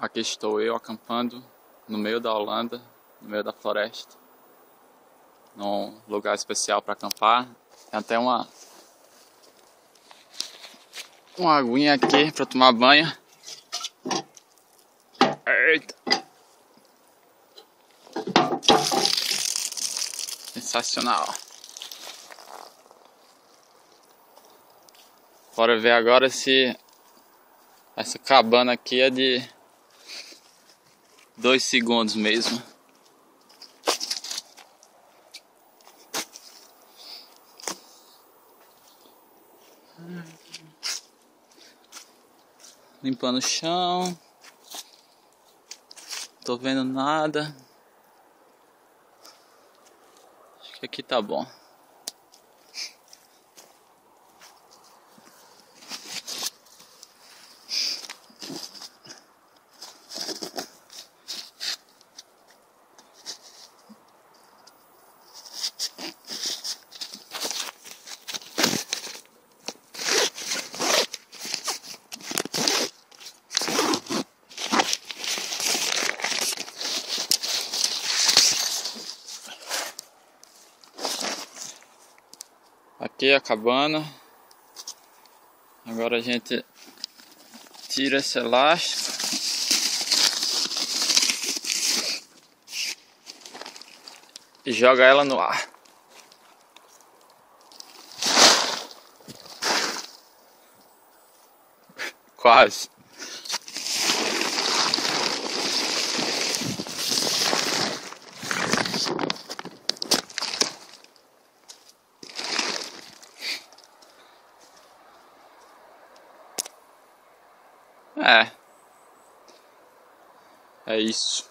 Aqui estou eu acampando no meio da Holanda, no meio da floresta, num lugar especial para acampar. Tem até uma uma aguinha aqui para tomar banho. Eita. Sensacional. Bora ver agora se essa cabana aqui é de dois segundos mesmo. Limpando o chão. Tô vendo nada. Acho que aqui tá bom. Aqui a cabana. Agora a gente tira esse elástico. E joga ela no ar. Quase. É. É isso.